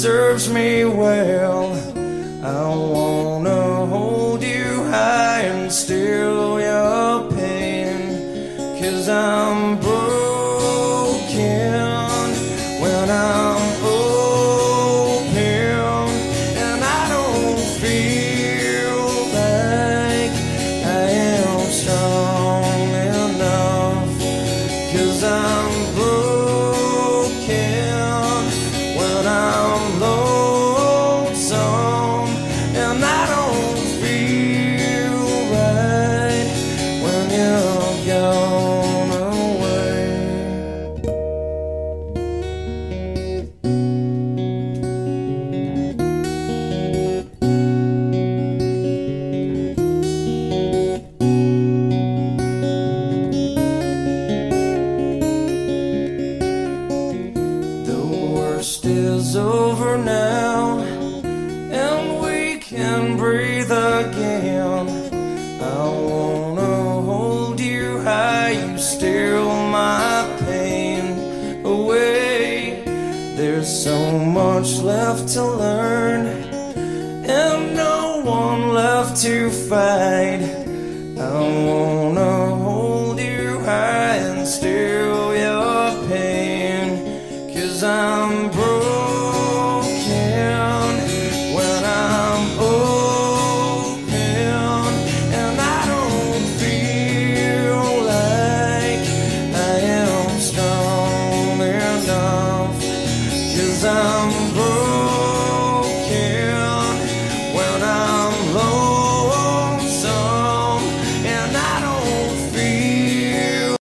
serves me well. I wanna hold you high and still your pain. Cause I'm broken when I'm worst is over now, and we can breathe again. I wanna hold you high, you steal my pain away. There's so much left to learn, and no one left to fight. I wanna hold you high and steal